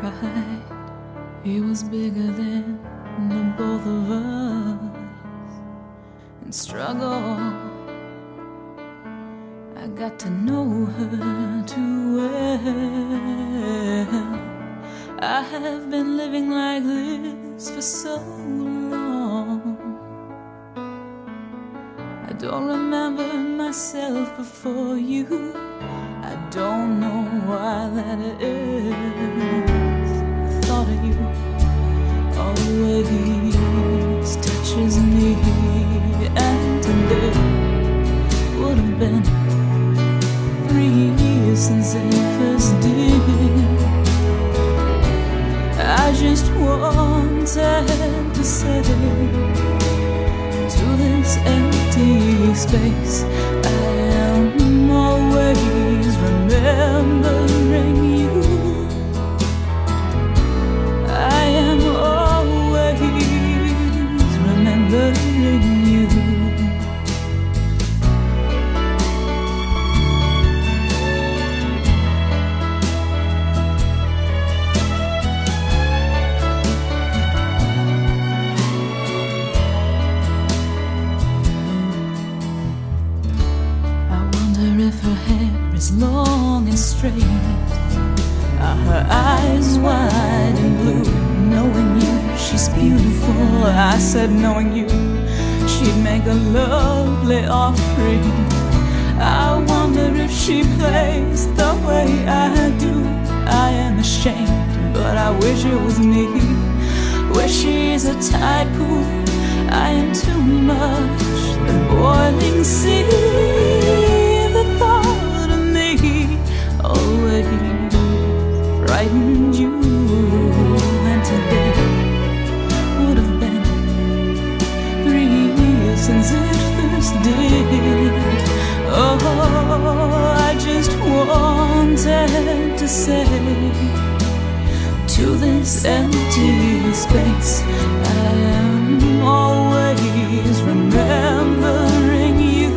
pride. He was bigger than the both of us. And struggle, I got to know her too well. I have been living like this for so long. I don't remember myself before you. I don't know why that is. Thought of you always touches me, and today would have been three years since it first did. I just wanted to say to this empty space, is long and straight. Are her eyes wide and blue? Knowing you, she's beautiful. I said, knowing you, she'd make a lovely offering. I wonder if she plays the way I do. I am ashamed, but I wish it was me. Wish she's a tide pool. I am too much. The boiling sea. Oh, I just wanted to say to this empty space, I am always remembering you.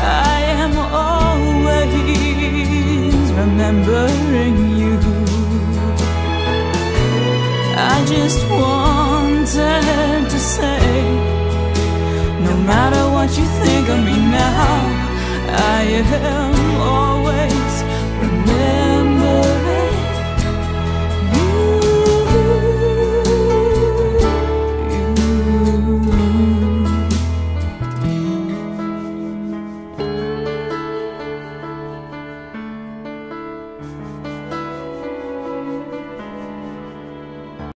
I am always remembering you. I just wanted to say, matter what you think of me now, I am always